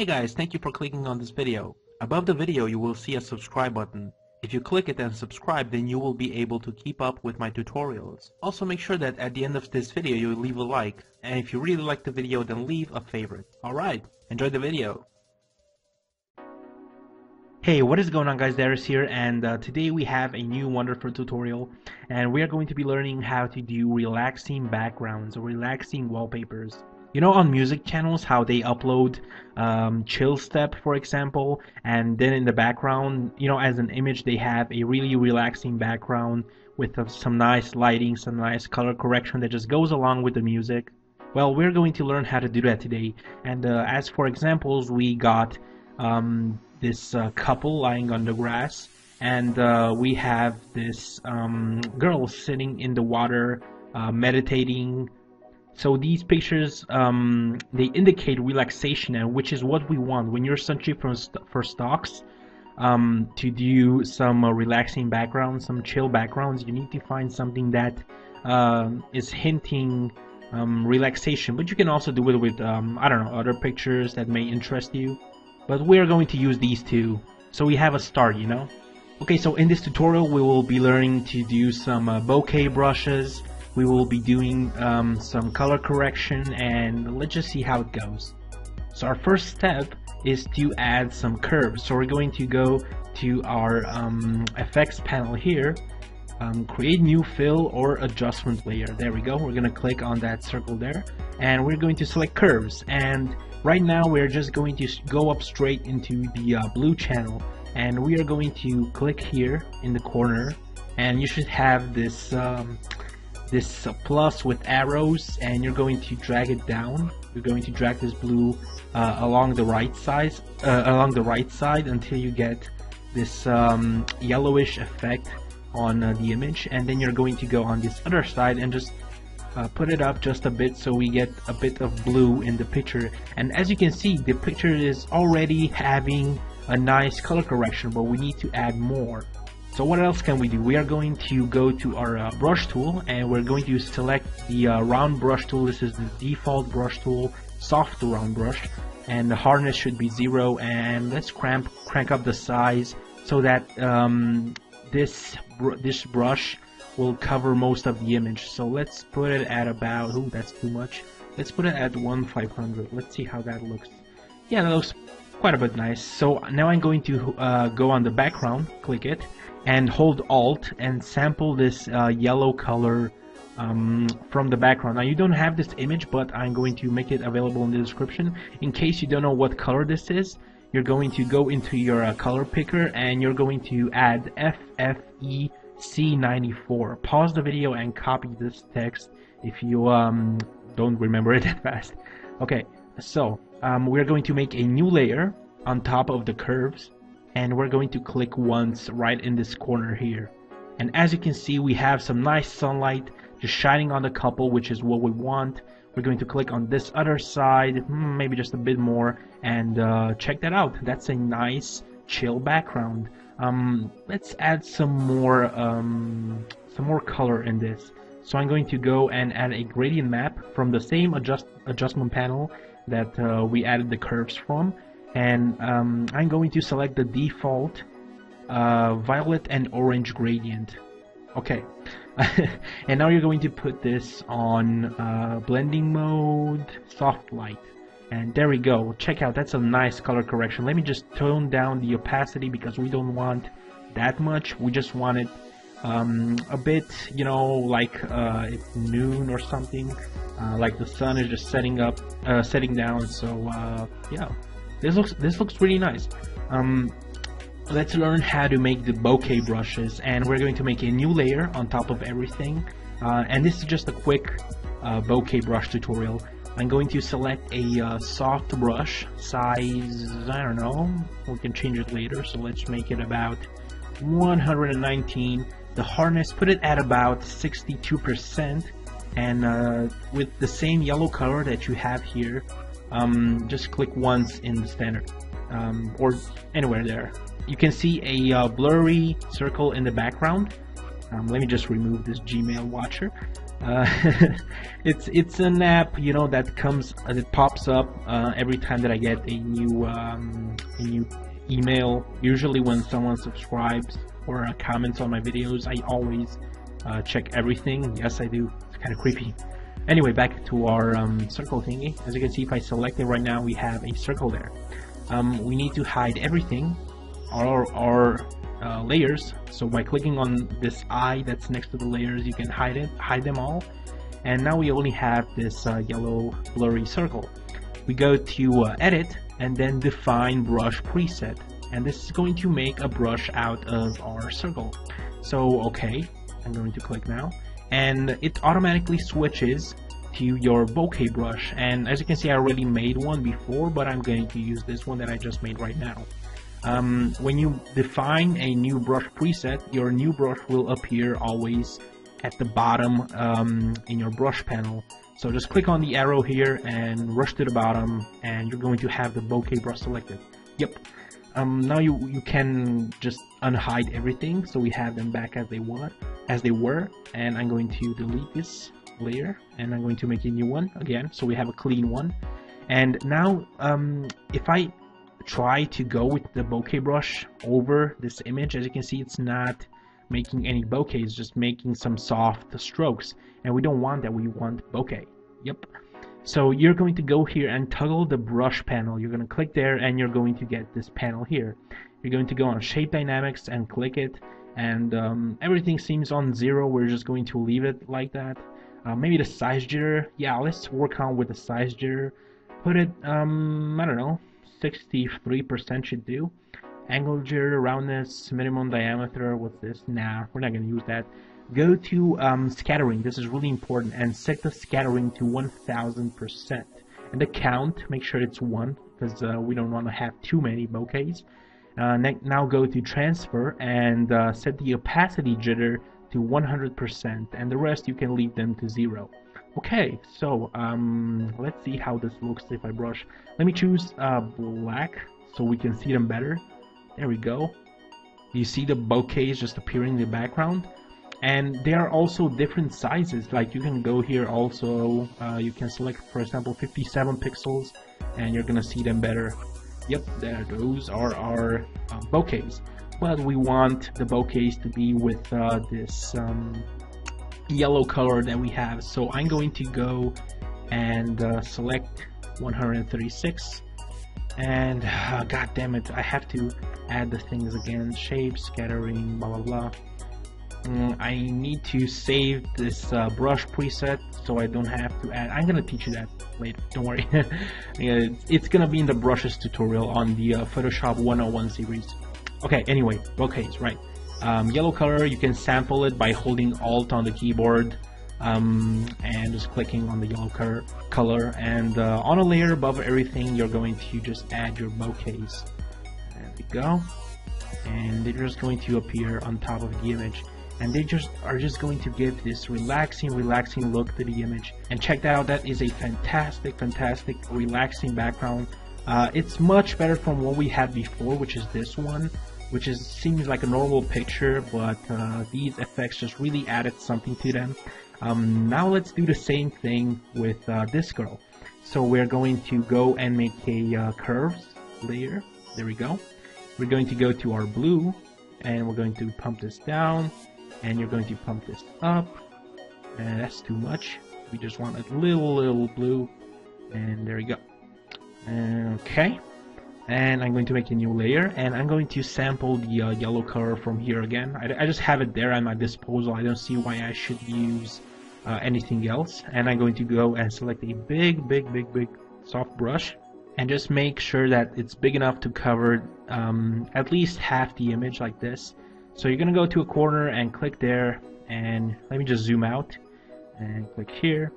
Hey guys, thank you for clicking on this video. Above the video you will see a subscribe button. If you click it and subscribe then you will be able to keep up with my tutorials. Also make sure that at the end of this video you leave a like and if you really like the video then leave a favorite. Alright, enjoy the video. Hey, what is going on guys, Darius here and uh, today we have a new wonderful tutorial and we are going to be learning how to do relaxing backgrounds or relaxing wallpapers you know on music channels how they upload um, chill step for example and then in the background you know as an image they have a really relaxing background with uh, some nice lighting some nice color correction that just goes along with the music. Well we're going to learn how to do that today. And uh, as for examples we got um, this uh, couple lying on the grass. And uh, we have this um, girl sitting in the water uh, meditating so these pictures, um, they indicate relaxation, and which is what we want when you're searching for, st for stocks. Um, to do some uh, relaxing backgrounds, some chill backgrounds, you need to find something that uh, is hinting um, relaxation. But you can also do it with, um, I don't know, other pictures that may interest you. But we're going to use these two. So we have a start, you know? Okay, so in this tutorial we will be learning to do some uh, bokeh brushes, we will be doing um, some color correction and let's just see how it goes. So our first step is to add some curves. So we're going to go to our um, effects panel here, um, create new fill or adjustment layer. There we go. We're going to click on that circle there and we're going to select curves. And right now we're just going to go up straight into the uh, blue channel and we are going to click here in the corner and you should have this um, this uh, plus with arrows and you're going to drag it down. You're going to drag this blue uh, along the right side uh, along the right side until you get this um, yellowish effect on uh, the image. And then you're going to go on this other side and just uh, put it up just a bit so we get a bit of blue in the picture. And as you can see the picture is already having a nice color correction but we need to add more so what else can we do? We are going to go to our uh, brush tool and we're going to select the uh, round brush tool. This is the default brush tool, soft round brush and the hardness should be zero and let's cramp, crank up the size so that um, this, br this brush will cover most of the image. So let's put it at about, oh that's too much. Let's put it at 1 500. Let's see how that looks. Yeah, that looks quite a bit nice. So now I'm going to uh, go on the background, click it, and hold alt and sample this uh, yellow color um, from the background. Now you don't have this image but I'm going to make it available in the description. In case you don't know what color this is, you're going to go into your uh, color picker and you're going to add FFEC94. Pause the video and copy this text if you um, don't remember it that fast. Okay, so um, we're going to make a new layer on top of the curves and we're going to click once right in this corner here. And as you can see we have some nice sunlight just shining on the couple which is what we want. We're going to click on this other side hmm, maybe just a bit more and uh, check that out. That's a nice chill background. Um, let's add some more um, some more color in this. So I'm going to go and add a gradient map from the same adjust adjustment panel that uh, we added the curves from and um, I'm going to select the default uh, violet and orange gradient. Okay. And now you're going to put this on uh, blending mode soft light. And there we go. Check out that's a nice color correction. Let me just tone down the opacity because we don't want that much. We just want it um, a bit you know like uh, it's noon or something. Uh, like the sun is just setting up uh, setting down. So uh, yeah this looks this looks really nice. Um, let's learn how to make the bokeh brushes and we're going to make a new layer on top of everything. Uh, and this is just a quick uh, bokeh brush tutorial. I'm going to select a uh, soft brush size, I don't know, we can change it later, so let's make it about 119. The hardness, put it at about 62% and uh, with the same yellow color that you have here, um, just click once in the standard um, or anywhere there. You can see a uh, blurry circle in the background. Um, let me just remove this Gmail watcher. Uh, it's it's an app, you know, that comes it pops up uh, every time that I get a new um, a new email. Usually when someone subscribes or uh, comments on my videos, I always uh, check everything. Yes, I do. It's kind of creepy. Anyway, back to our um, circle thingy. As you can see, if I select it right now, we have a circle there. Um, we need to hide everything, our, our uh, layers. So by clicking on this eye that's next to the layers, you can hide it, hide them all. And now we only have this uh, yellow blurry circle. We go to uh, edit and then define brush preset. And this is going to make a brush out of our circle. So okay, I'm going to click now. And it automatically switches to your bokeh brush. And as you can see, I already made one before, but I'm going to use this one that I just made right now. Um, when you define a new brush preset, your new brush will appear always at the bottom um, in your brush panel. So just click on the arrow here and rush to the bottom and you're going to have the bokeh brush selected. Yep. Um, now you, you can just unhide everything so we have them back as they were, as they were and I'm going to delete this layer and I'm going to make a new one again so we have a clean one. And now um, if I try to go with the bokeh brush over this image as you can see it's not making any bokeh it's just making some soft strokes and we don't want that we want bokeh. Yep so you're going to go here and toggle the brush panel. You're going to click there and you're going to get this panel here. You're going to go on shape dynamics and click it and um, everything seems on zero. We're just going to leave it like that. Uh, maybe the size jitter. Yeah let's work on with the size jitter. Put it um I don't know 63% should do. Angle jitter, roundness, minimum diameter, what's this? Nah, we're not going to use that. Go to um, scattering, this is really important, and set the scattering to 1000%. And the count, make sure it's 1, because uh, we don't want to have too many bokehs. Uh, now go to transfer and uh, set the opacity jitter to 100% and the rest you can leave them to 0. Okay, so um, let's see how this looks if I brush. Let me choose uh, black so we can see them better. There we go. You see the bokehs just appearing in the background? And there are also different sizes, like you can go here also, uh, you can select for example 57 pixels and you're gonna see them better. Yep, there, those are our uh, bokehs. But we want the bokehs to be with uh, this um, yellow color that we have so I'm going to go and uh, select 136 and uh, god damn it I have to add the things again. Shape scattering blah blah blah. Mm, I need to save this uh, brush preset so I don't have to add I'm gonna teach you that later don't worry. It's gonna be in the brushes tutorial on the uh, Photoshop 101 series. Okay anyway okay right. Um, yellow color, you can sample it by holding Alt on the keyboard um, and just clicking on the yellow color. And uh, on a layer above everything, you're going to just add your bokehs. There we go. And they're just going to appear on top of the image. And they just are just going to give this relaxing, relaxing look to the image. And check that out, that is a fantastic, fantastic, relaxing background. Uh, it's much better from what we had before, which is this one which is seems like a normal picture, but uh, these effects just really added something to them. Um, now let's do the same thing with uh, this girl. So we're going to go and make a uh, curves layer. There we go. We're going to go to our blue, and we're going to pump this down, and you're going to pump this up. And that's too much. We just want a little, little blue, and there we go. Okay and I'm going to make a new layer and I'm going to sample the uh, yellow color from here again. I, I, just have it there at my disposal. I don't see why I should use uh, anything else. And I'm going to go and select a big big big big soft brush and just make sure that it's big enough to cover um, at least half the image like this. So you're gonna go to a corner and click there and let me just zoom out and click here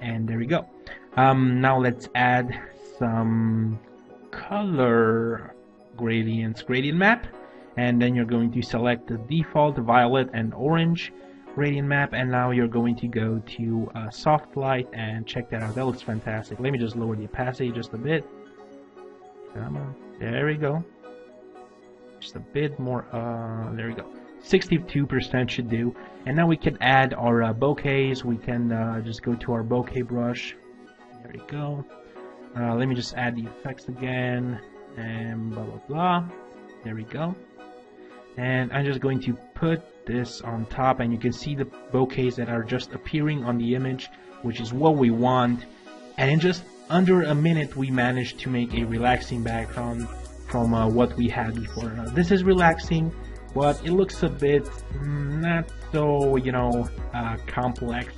and there we go. Um, now let's add some color gradients gradient map and then you're going to select the default violet and orange gradient map and now you're going to go to uh, soft light and check that out. That looks fantastic. Let me just lower the opacity just a bit. Come on. There we go. Just a bit more uh, there we go. 62% should do. And now we can add our uh, bokehs we can uh, just go to our bokeh brush. There we go uh, let me just add the effects again and blah blah blah. There we go. And I'm just going to put this on top and you can see the bokehs that are just appearing on the image which is what we want. And in just under a minute we managed to make a relaxing background from uh, what we had before. Uh, this is relaxing but it looks a bit mm, not so you know uh, complex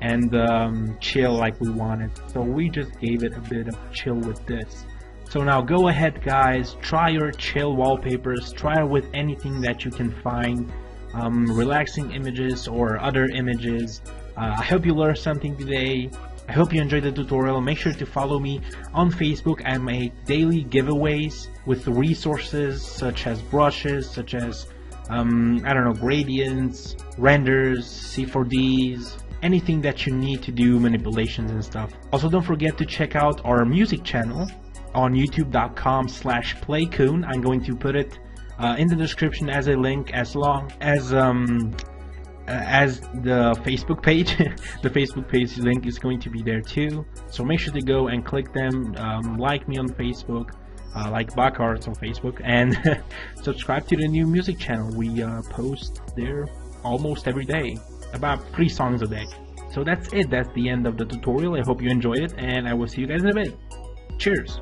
and um, chill like we wanted. So we just gave it a bit of chill with this. So now go ahead guys. Try your chill wallpapers. Try it with anything that you can find um, relaxing images or other images. Uh, I hope you learned something today. I hope you enjoyed the tutorial. Make sure to follow me on Facebook. I make daily giveaways with resources such as brushes, such as, um, I don't know, gradients, renders, C4Ds, anything that you need to do manipulations and stuff. Also, don't forget to check out our music channel on youtube.com slash playcoon. I'm going to put it uh, in the description as a link as long as um, uh, as the Facebook page. the Facebook page link is going to be there too. So make sure to go and click them, um, like me on Facebook, uh, like Arts on Facebook, and subscribe to the new music channel. We uh, post there almost every day, about three songs a day. So that's it. That's the end of the tutorial. I hope you enjoyed it, and I will see you guys in a bit. Cheers!